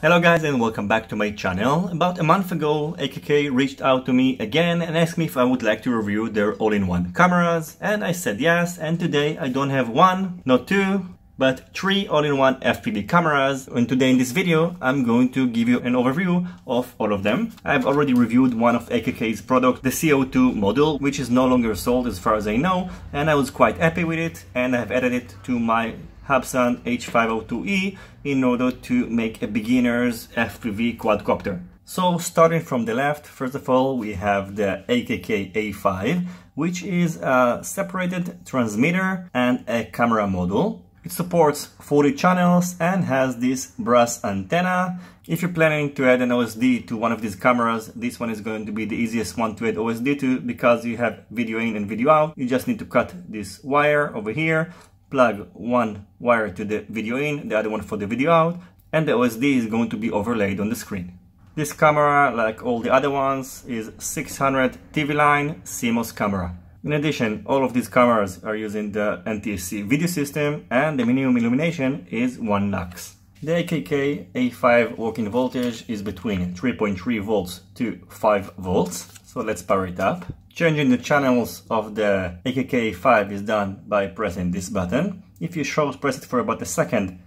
Hello guys and welcome back to my channel. About a month ago, AKK reached out to me again and asked me if I would like to review their all-in-one cameras and I said yes and today I don't have one, not two, but three all-in-one FPV cameras and today in this video I'm going to give you an overview of all of them. I've already reviewed one of AKK's product, the CO2 model, which is no longer sold as far as I know and I was quite happy with it and I've added it to my Hubsan H502E in order to make a beginner's FPV quadcopter. So starting from the left, first of all, we have the AKK A5, which is a separated transmitter and a camera module. It supports 40 channels and has this brass antenna. If you're planning to add an OSD to one of these cameras, this one is going to be the easiest one to add OSD to because you have video in and video out. You just need to cut this wire over here plug one wire to the video in, the other one for the video out, and the OSD is going to be overlaid on the screen. This camera, like all the other ones, is 600 TV line CMOS camera. In addition, all of these cameras are using the NTSC video system and the minimum illumination is 1 lux. The AKK A5 working voltage is between 3.3 volts to 5 volts, so let's power it up. Changing the channels of the AKK 5 is done by pressing this button. If you short press it for about a second,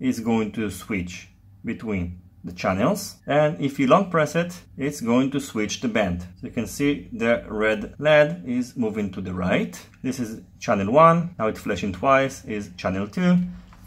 it's going to switch between the channels. And if you long press it, it's going to switch the band. So you can see the red LED is moving to the right. This is channel 1, now it's flashing twice, is channel 2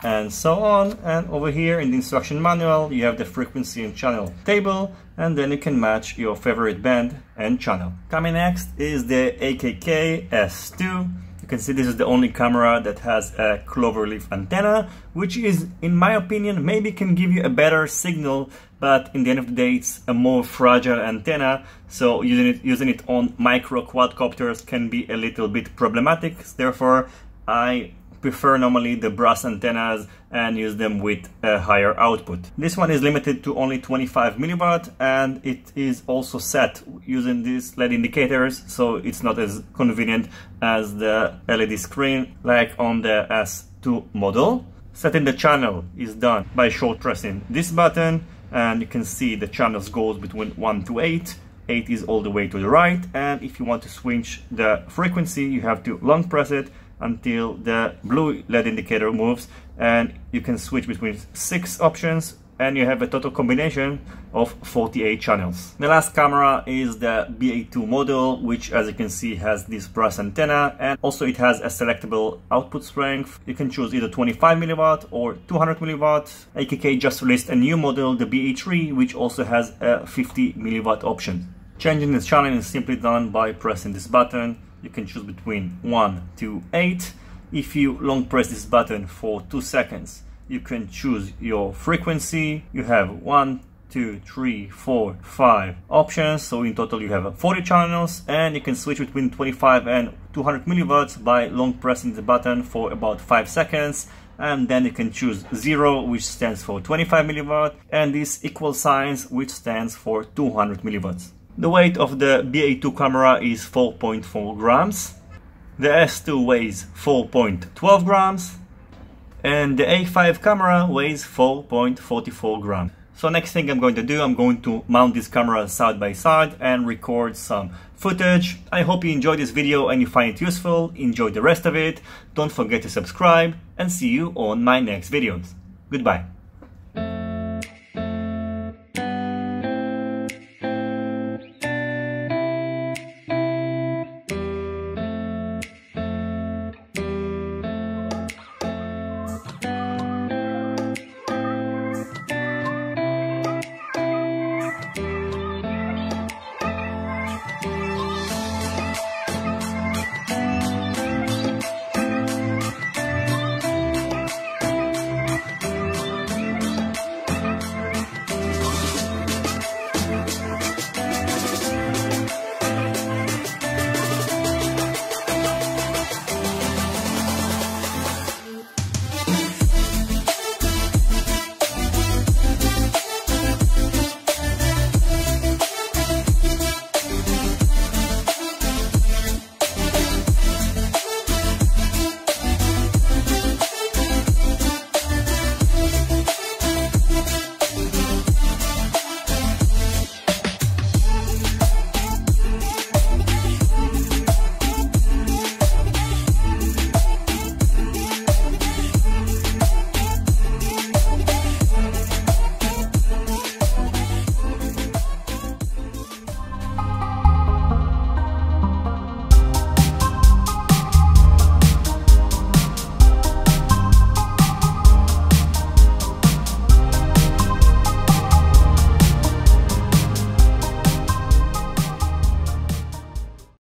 and so on. And over here in the instruction manual, you have the frequency and channel table, and then you can match your favorite band and channel. Coming next is the AKK S2. You can see this is the only camera that has a cloverleaf antenna, which is, in my opinion, maybe can give you a better signal, but in the end of the day, it's a more fragile antenna. So using it, using it on micro quadcopters can be a little bit problematic. Therefore, I prefer normally the brass antennas and use them with a higher output. This one is limited to only 25 milliwatt and it is also set using these LED indicators so it's not as convenient as the LED screen like on the S2 model. Setting the channel is done by short pressing this button and you can see the channels goes between 1 to 8 8 is all the way to the right and if you want to switch the frequency you have to long press it until the blue LED indicator moves and you can switch between six options and you have a total combination of 48 channels. The last camera is the BA2 model, which as you can see has this brass antenna and also it has a selectable output strength. You can choose either 25 milliwatt or 200 milliwatt. AKK just released a new model, the BA3, which also has a 50 milliwatt option. Changing the channel is simply done by pressing this button you can choose between 1 to 8 if you long press this button for 2 seconds you can choose your frequency you have 1 two, three, four, five options. So in total you have 40 channels and you can switch between 25 and 200 milliwatts by long pressing the button for about five seconds. And then you can choose zero, which stands for 25 milliwatt and this equal signs, which stands for 200 milliwatts. The weight of the BA2 camera is 4.4 grams. The S2 weighs 4.12 grams. And the A5 camera weighs 4.44 grams. So next thing I'm going to do, I'm going to mount this camera side by side and record some footage. I hope you enjoyed this video and you find it useful. Enjoy the rest of it. Don't forget to subscribe and see you on my next videos. Goodbye.